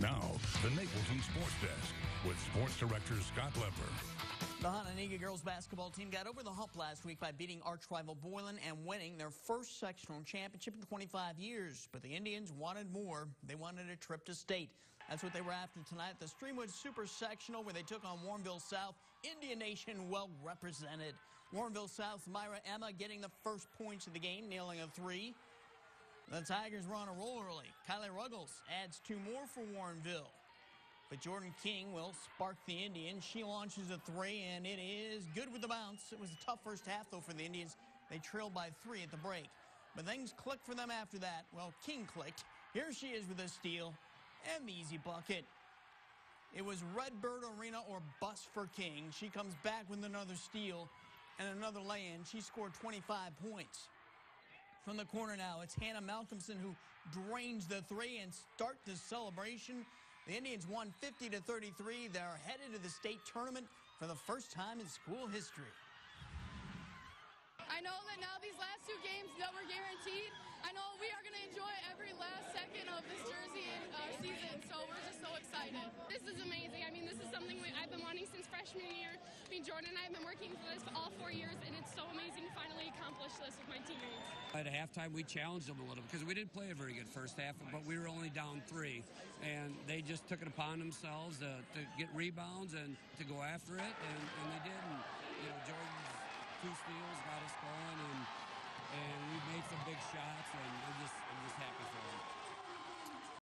Now, the Napleton Sports Desk with Sports Director Scott Leber. The Hononegah girls basketball team got over the hump last week by beating arch rival Boylan and winning their first sectional championship in 25 years. But the Indians wanted more. They wanted a trip to state. That's what they were after tonight the Streamwood Super Sectional where they took on Warrenville South. Indian Nation well represented. Warrenville South's Myra Emma getting the first points of the game, nailing a three. The Tigers were on a roll early. Kylie Ruggles adds two more for Warrenville. But Jordan King will spark the Indians. She launches a three, and it is good with the bounce. It was a tough first half, though, for the Indians. They trailed by three at the break. But things clicked for them after that. Well, King clicked. Here she is with a steal and the easy bucket. It was Redbird Arena or bust for King. She comes back with another steal and another lay-in. She scored 25 points. From the corner now, it's Hannah Malcolmson who drains the three and start the celebration. The Indians won 50 to 33. They're headed to the state tournament for the first time in school history. I know that now these last two games that we're guaranteed, I know we are going to enjoy every last second of this jersey uh, season, so we're just so excited. This is amazing. I mean, this is something we, I've been wanting since freshman year. I mean, Jordan and I have been working for this all four At halftime, we challenged them a little because we didn't play a very good first half, but we were only down three, and they just took it upon themselves to, to get rebounds and to go after it, and,